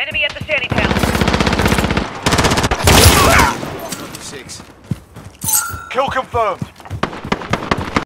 Enemy at the shanty town. Six. Kill confirmed.